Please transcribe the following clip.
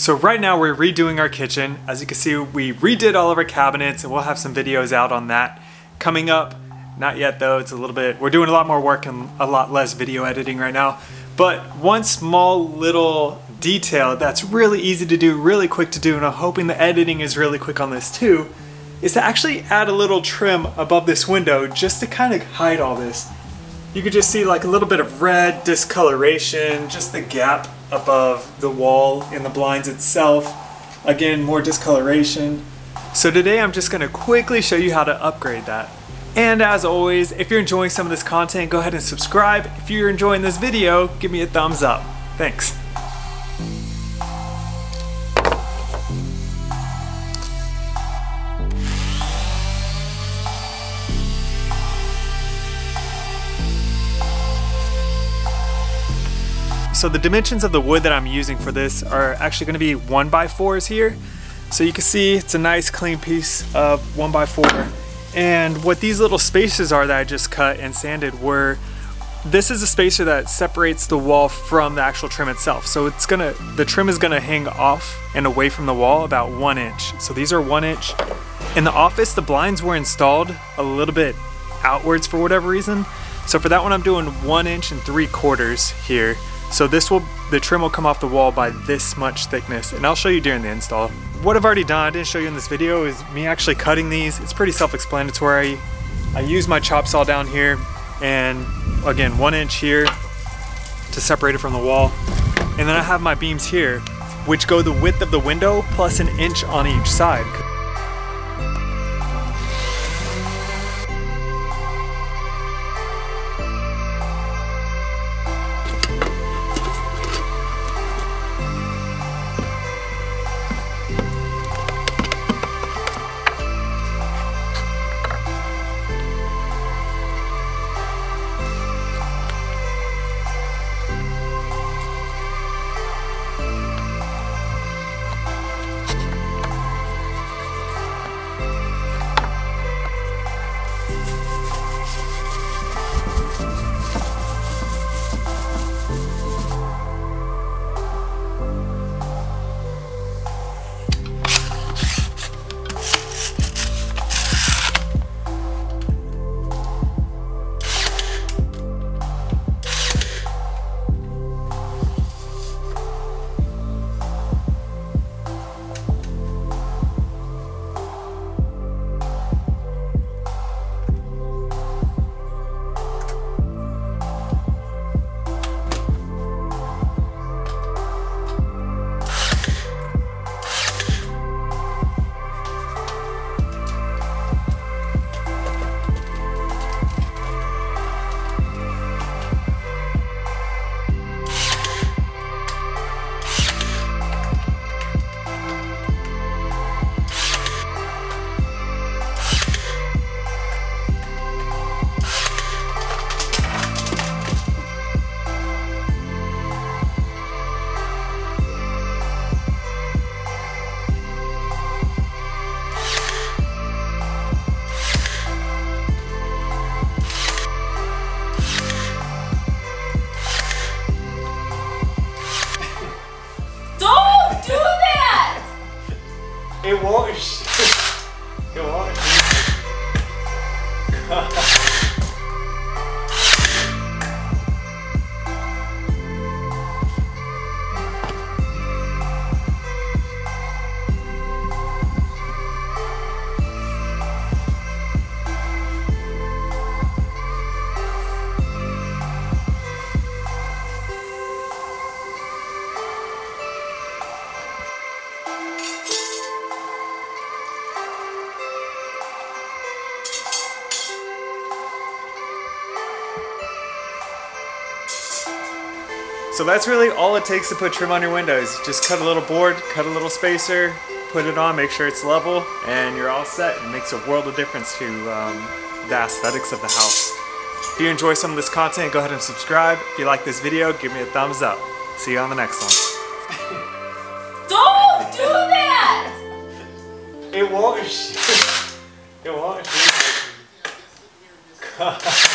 So right now we're redoing our kitchen. As you can see, we redid all of our cabinets and we'll have some videos out on that coming up. Not yet though, it's a little bit, we're doing a lot more work and a lot less video editing right now. But one small little detail that's really easy to do, really quick to do, and I'm hoping the editing is really quick on this too, is to actually add a little trim above this window just to kind of hide all this. You could just see like a little bit of red discoloration, just the gap above the wall in the blinds itself. Again, more discoloration. So today I'm just gonna quickly show you how to upgrade that. And as always, if you're enjoying some of this content, go ahead and subscribe. If you're enjoying this video, give me a thumbs up. Thanks. So the dimensions of the wood that I'm using for this are actually gonna be one by fours here. So you can see it's a nice clean piece of one by four. And what these little spaces are that I just cut and sanded were, this is a spacer that separates the wall from the actual trim itself. So it's gonna, the trim is gonna hang off and away from the wall about one inch. So these are one inch. In the office, the blinds were installed a little bit outwards for whatever reason. So for that one, I'm doing one inch and three quarters here. So this will, the trim will come off the wall by this much thickness and I'll show you during the install. What I've already done, I didn't show you in this video, is me actually cutting these. It's pretty self-explanatory. I use my chop saw down here and again, one inch here to separate it from the wall. And then I have my beams here, which go the width of the window plus an inch on each side. Won't. it So that's really all it takes to put trim on your windows. Just cut a little board, cut a little spacer, put it on, make sure it's level, and you're all set. It makes a world of difference to um, the aesthetics of the house. If you enjoy some of this content, go ahead and subscribe. If you like this video, give me a thumbs up. See you on the next one. Don't do that! It won't. It won't.